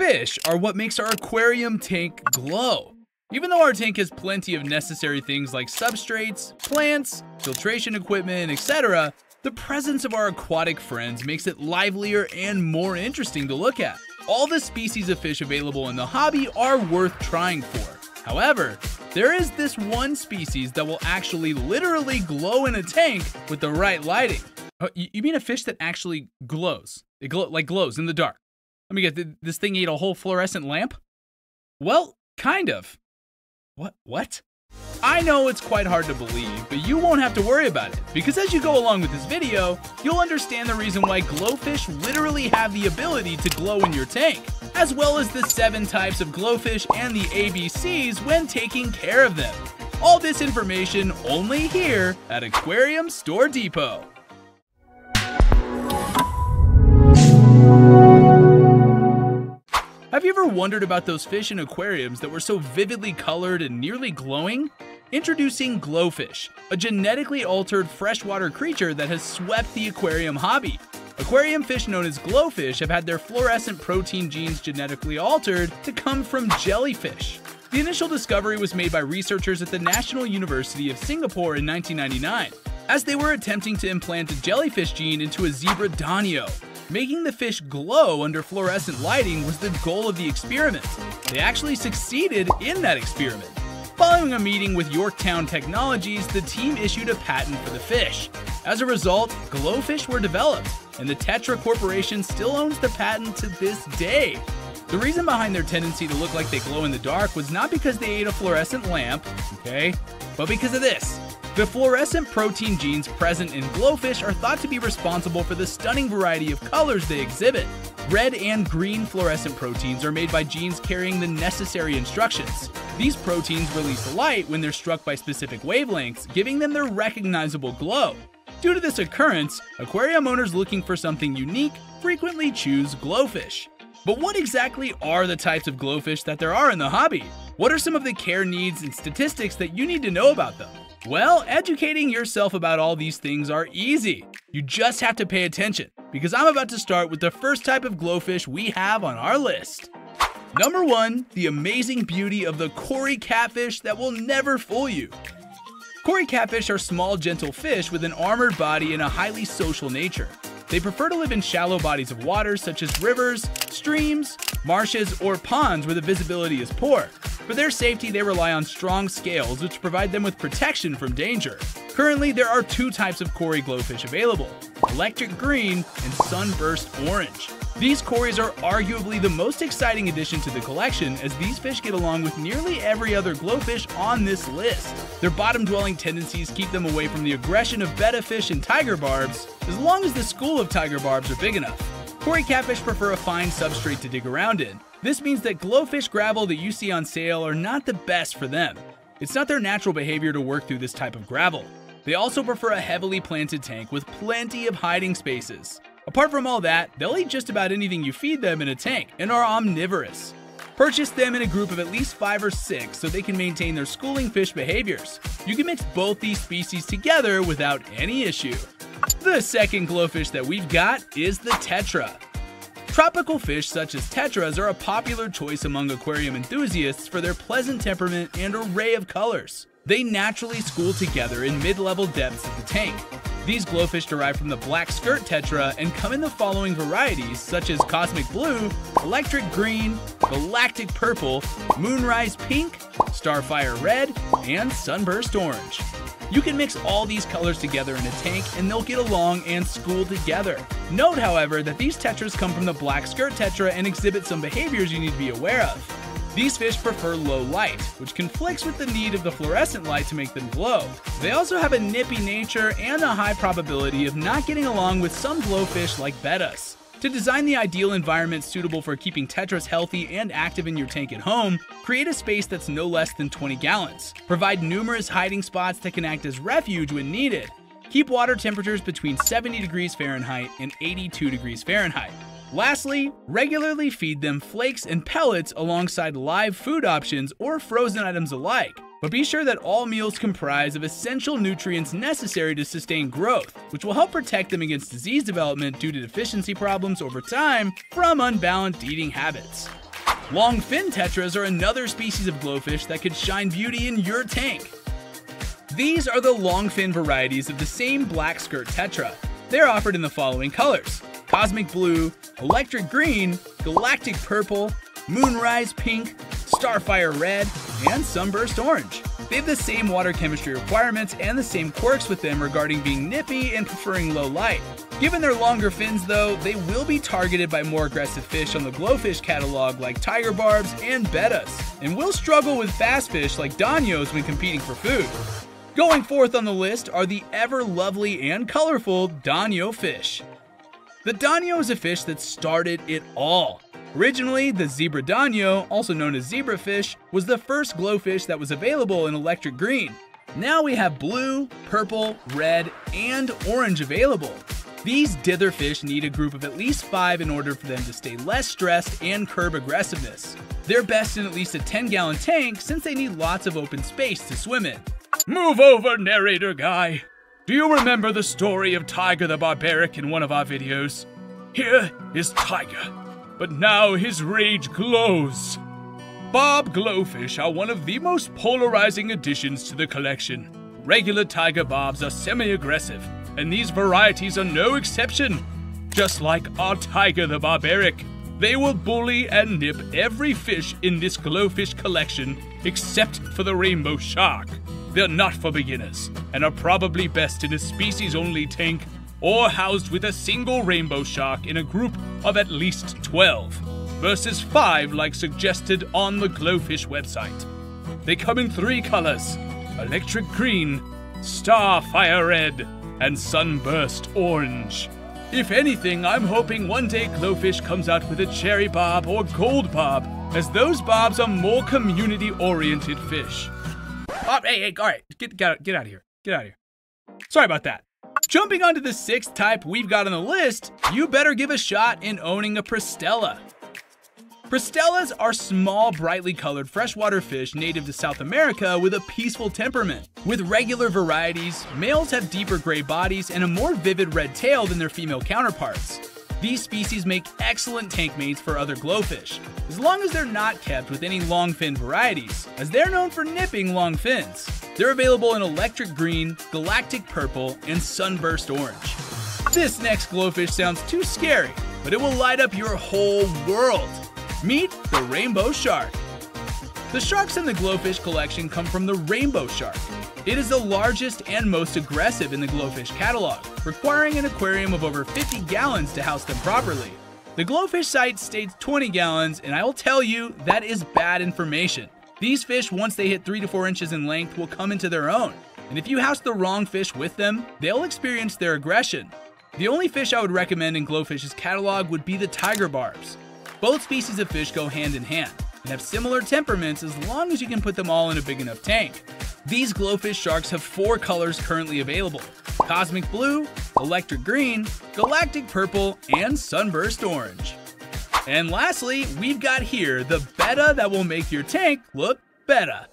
fish are what makes our aquarium tank glow. Even though our tank has plenty of necessary things like substrates, plants, filtration equipment, etc., the presence of our aquatic friends makes it livelier and more interesting to look at. All the species of fish available in the hobby are worth trying for. However, there is this one species that will actually literally glow in a tank with the right lighting. Oh, you mean a fish that actually glows? It glow like glows in the dark. Let me get this thing ate a whole fluorescent lamp? Well, kind of. What? What? I know it's quite hard to believe, but you won't have to worry about it, because as you go along with this video, you'll understand the reason why GloFish literally have the ability to glow in your tank, as well as the 7 types of GloFish and the ABCs when taking care of them. All this information only here at Aquarium Store Depot. Have you ever wondered about those fish in aquariums that were so vividly colored and nearly glowing? Introducing GloFish, a genetically altered freshwater creature that has swept the aquarium hobby. Aquarium fish known as GloFish have had their fluorescent protein genes genetically altered to come from jellyfish. The initial discovery was made by researchers at the National University of Singapore in 1999, as they were attempting to implant a jellyfish gene into a zebra danio, Making the fish glow under fluorescent lighting was the goal of the experiment. They actually succeeded in that experiment. Following a meeting with Yorktown Technologies, the team issued a patent for the fish. As a result, GloFish were developed, and the Tetra Corporation still owns the patent to this day. The reason behind their tendency to look like they glow in the dark was not because they ate a fluorescent lamp, okay, but because of this. The fluorescent protein genes present in GloFish are thought to be responsible for the stunning variety of colors they exhibit. Red and green fluorescent proteins are made by genes carrying the necessary instructions. These proteins release light when they're struck by specific wavelengths, giving them their recognizable glow. Due to this occurrence, aquarium owners looking for something unique frequently choose GloFish. But what exactly are the types of GloFish that there are in the hobby? What are some of the care needs and statistics that you need to know about them? Well, educating yourself about all these things are easy. You just have to pay attention, because I'm about to start with the first type of GloFish we have on our list. Number one, the amazing beauty of the Cory catfish that will never fool you. Cory catfish are small, gentle fish with an armored body and a highly social nature. They prefer to live in shallow bodies of water such as rivers, streams, marshes, or ponds where the visibility is poor. For their safety, they rely on strong scales, which provide them with protection from danger. Currently, there are two types of Cory GloFish available electric green and sunburst orange. These Corys are arguably the most exciting addition to the collection as these fish get along with nearly every other GloFish on this list. Their bottom dwelling tendencies keep them away from the aggression of betta fish and tiger barbs, as long as the school of tiger barbs are big enough. Cory catfish prefer a fine substrate to dig around in, this means that GloFish gravel that you see on sale are not the best for them. It's not their natural behavior to work through this type of gravel. They also prefer a heavily planted tank with plenty of hiding spaces. Apart from all that, they'll eat just about anything you feed them in a tank and are omnivorous. Purchase them in a group of at least 5 or 6 so they can maintain their schooling fish behaviors. You can mix both these species together without any issue. The second GloFish that we've got is the Tetra. Tropical fish such as tetras are a popular choice among aquarium enthusiasts for their pleasant temperament and array of colors. They naturally school together in mid-level depths of the tank. These GloFish derive from the black skirt tetra and come in the following varieties such as cosmic blue, electric green, galactic purple, moonrise pink, starfire red, and sunburst orange. You can mix all these colors together in a tank and they'll get along and school together. Note, however, that these tetras come from the black skirt tetra and exhibit some behaviors you need to be aware of. These fish prefer low light, which conflicts with the need of the fluorescent light to make them glow. They also have a nippy nature and a high probability of not getting along with some GloFish like bettas. To design the ideal environment suitable for keeping tetras healthy and active in your tank at home, create a space that's no less than 20 gallons. Provide numerous hiding spots that can act as refuge when needed. Keep water temperatures between 70 degrees Fahrenheit and 82 degrees Fahrenheit. Lastly, regularly feed them flakes and pellets alongside live food options or frozen items alike. But be sure that all meals comprise of essential nutrients necessary to sustain growth, which will help protect them against disease development due to deficiency problems over time from unbalanced eating habits. Long fin tetras are another species of GloFish that could shine beauty in your tank. These are the long fin varieties of the same black skirt tetra. They're offered in the following colors Cosmic Blue, Electric Green, Galactic Purple, Moonrise Pink, Starfire Red, and Sunburst Orange. They have the same water chemistry requirements and the same quirks with them regarding being nippy and preferring low light. Given their longer fins, though, they will be targeted by more aggressive fish on the GloFish catalog like tiger barbs and bettas, and will struggle with fast fish like danios when competing for food. Going fourth on the list are the ever lovely and colorful danio fish. The danio is a fish that started it all. Originally, the zebra danio, also known as zebrafish, was the first GloFish that was available in electric green. Now we have blue, purple, red, and orange available. These ditherfish need a group of at least five in order for them to stay less stressed and curb aggressiveness. They're best in at least a 10 gallon tank since they need lots of open space to swim in. Move over, narrator guy. Do you remember the story of Tiger the Barbaric in one of our videos? Here is Tiger, but now his rage glows. Barb GloFish are one of the most polarizing additions to the collection. Regular tiger barbs are semi aggressive, and these varieties are no exception. Just like our Tiger the Barbaric, they will bully and nip every fish in this GloFish collection except for the rainbow shark. They're not for beginners, and are probably best in a species only tank or housed with a single rainbow shark in a group of at least 12, versus 5 like suggested on the GloFish website. They come in three colors electric green, starfire red, and sunburst orange. If anything, I'm hoping one day GloFish comes out with a cherry barb or gold barb, as those barbs are more community oriented fish. Oh, hey, hey, all right, get, get, get out of here. Get out of here. Sorry about that. Jumping onto the sixth type we've got on the list, you better give a shot in owning a Pristella. Pristellas are small, brightly colored freshwater fish native to South America with a peaceful temperament. With regular varieties, males have deeper gray bodies and a more vivid red tail than their female counterparts. These species make excellent tank mates for other GloFish, as long as they're not kept with any long fin varieties, as they're known for nipping long fins. They're available in electric green, galactic purple, and sunburst orange. This next GloFish sounds too scary, but it will light up your whole world. Meet the rainbow shark. The sharks in the GloFish collection come from the rainbow shark. It is the largest and most aggressive in the GloFish catalog, requiring an aquarium of over 50 gallons to house them properly. The GloFish site states 20 gallons, and I will tell you that is bad information. These fish, once they hit 3 to 4 inches in length, will come into their own. And if you house the wrong fish with them, they'll experience their aggression. The only fish I would recommend in GloFish's catalog would be the tiger barbs. Both species of fish go hand in hand and have similar temperaments as long as you can put them all in a big enough tank. These GloFish sharks have four colors currently available Cosmic Blue, Electric Green, Galactic Purple, and Sunburst Orange. And lastly, we've got here the betta that will make your tank look better.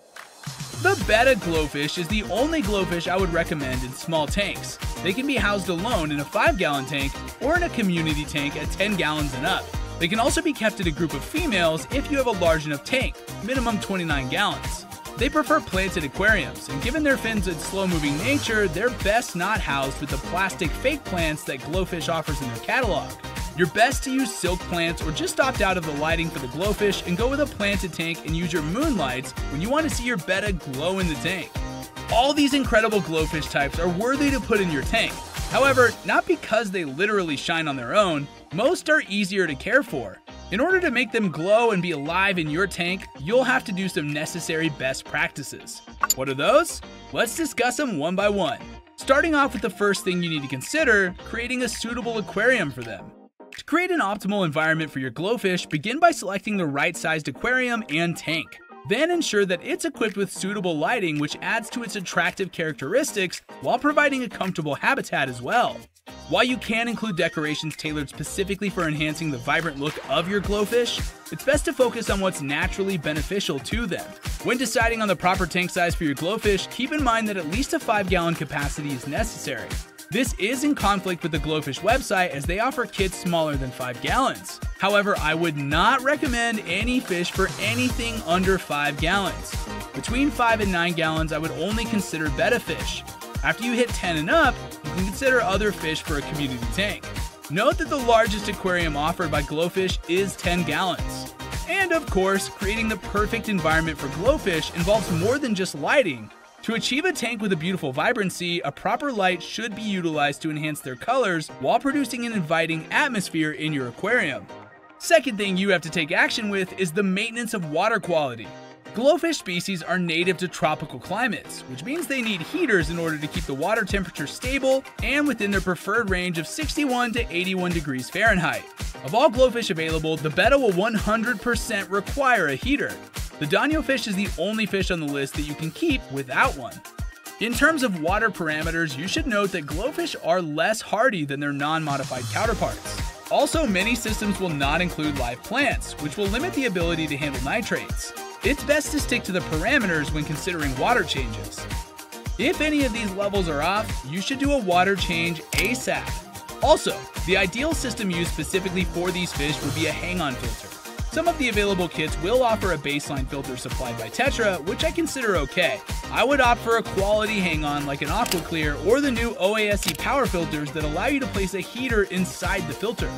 The betta GloFish is the only GloFish I would recommend in small tanks. They can be housed alone in a 5 gallon tank or in a community tank at 10 gallons and up. They can also be kept in a group of females if you have a large enough tank, minimum 29 gallons. They prefer planted aquariums, and given their fins and slow moving nature, they're best not housed with the plastic fake plants that GloFish offers in their catalog. You're best to use silk plants or just opt out of the lighting for the GloFish and go with a planted tank and use your moonlights when you want to see your betta glow in the tank. All these incredible GloFish types are worthy to put in your tank. However, not because they literally shine on their own, most are easier to care for. In order to make them glow and be alive in your tank, you'll have to do some necessary best practices. What are those? Let's discuss them one by one. Starting off with the first thing you need to consider, creating a suitable aquarium for them. To create an optimal environment for your GloFish, begin by selecting the right sized aquarium and tank. Then ensure that it's equipped with suitable lighting which adds to its attractive characteristics while providing a comfortable habitat as well. While you can include decorations tailored specifically for enhancing the vibrant look of your GloFish, it's best to focus on what's naturally beneficial to them. When deciding on the proper tank size for your GloFish, keep in mind that at least a 5 gallon capacity is necessary. This is in conflict with the GloFish website as they offer kits smaller than 5 gallons. However, I would not recommend any fish for anything under 5 gallons. Between 5 and 9 gallons, I would only consider betta fish. After you hit 10 and up, you can consider other fish for a community tank. Note that the largest aquarium offered by GloFish is 10 gallons. And of course, creating the perfect environment for GloFish involves more than just lighting. To achieve a tank with a beautiful vibrancy, a proper light should be utilized to enhance their colors while producing an inviting atmosphere in your aquarium. Second thing you have to take action with is the maintenance of water quality. GloFish species are native to tropical climates, which means they need heaters in order to keep the water temperature stable and within their preferred range of 61 to 81 degrees Fahrenheit. Of all GloFish available, the betta will 100% require a heater, the danio fish is the only fish on the list that you can keep without one. In terms of water parameters, you should note that GloFish are less hardy than their non-modified counterparts. Also, many systems will not include live plants, which will limit the ability to handle nitrates. It's best to stick to the parameters when considering water changes. If any of these levels are off, you should do a water change ASAP. Also, the ideal system used specifically for these fish would be a hang-on filter. Some of the available kits will offer a baseline filter supplied by Tetra, which I consider okay. I would opt for a quality hang-on like an AquaClear or the new OASE power filters that allow you to place a heater inside the filter.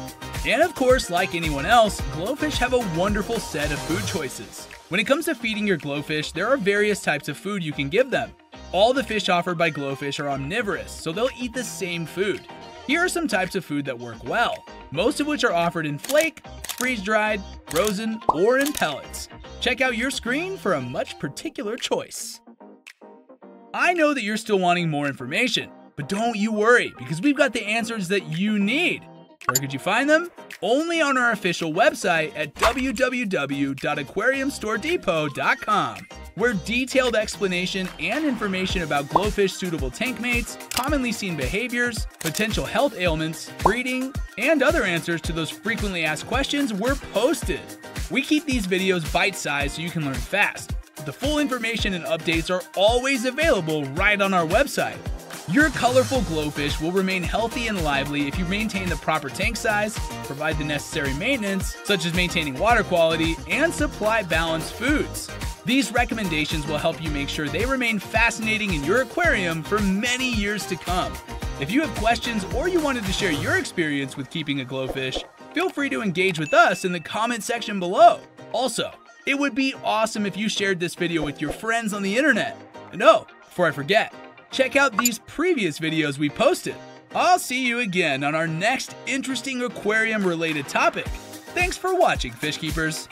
And of course, like anyone else, GloFish have a wonderful set of food choices. When it comes to feeding your GloFish, there are various types of food you can give them. All the fish offered by GloFish are omnivorous, so they'll eat the same food. Here are some types of food that work well, most of which are offered in flake, freeze dried, frozen, or in pellets. Check out your screen for a much particular choice. I know that you're still wanting more information, but don't you worry because we've got the answers that you need. Where could you find them? Only on our official website at www.aquariumstoredepot.com where detailed explanation and information about GloFish suitable tank mates, commonly seen behaviors, potential health ailments, breeding, and other answers to those frequently asked questions were posted. We keep these videos bite-sized so you can learn fast. The full information and updates are always available right on our website. Your colorful GloFish will remain healthy and lively if you maintain the proper tank size, provide the necessary maintenance, such as maintaining water quality, and supply balanced foods. These recommendations will help you make sure they remain fascinating in your aquarium for many years to come. If you have questions or you wanted to share your experience with keeping a GloFish, feel free to engage with us in the comment section below. Also, it would be awesome if you shared this video with your friends on the internet. And oh, before I forget, check out these previous videos we posted. I'll see you again on our next interesting aquarium related topic. Thanks for watching, fish keepers.